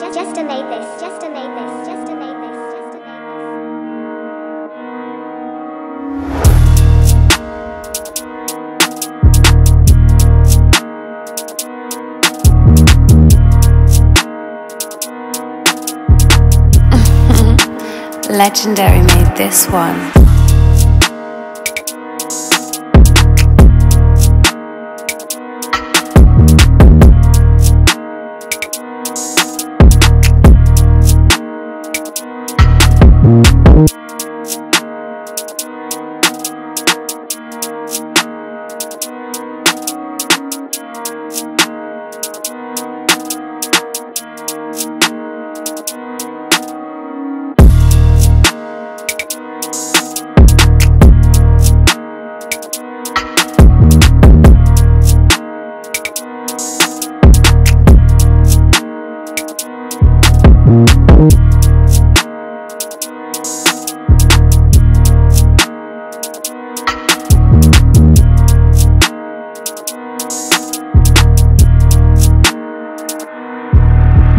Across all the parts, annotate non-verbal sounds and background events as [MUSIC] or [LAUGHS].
Jester [LAUGHS] made this. Jester made this. Jester made this. Jester made this.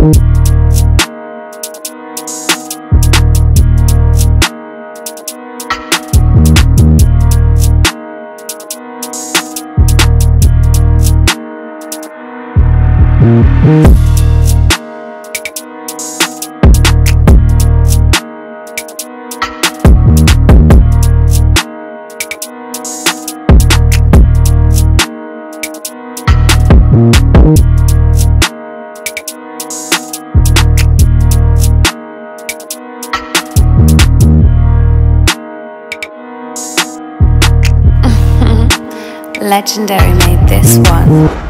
Legendary made this one. Legendary made this one.